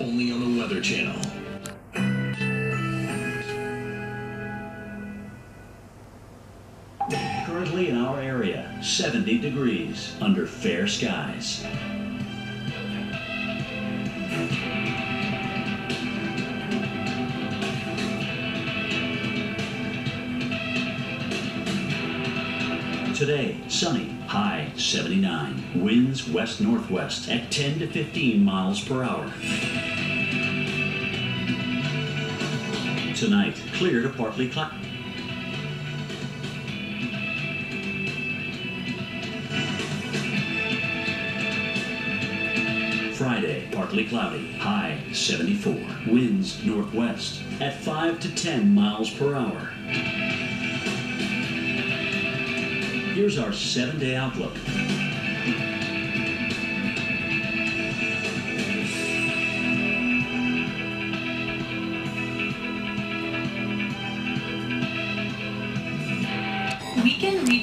only on the Weather Channel. Currently in our area, 70 degrees under fair skies. Today, sunny, high 79. Winds west northwest at 10 to 15 miles per hour. Tonight, clear to partly cloudy. Friday, partly cloudy, high 74. Winds northwest at 5 to 10 miles per hour. Here's our seven day outlook. We can reach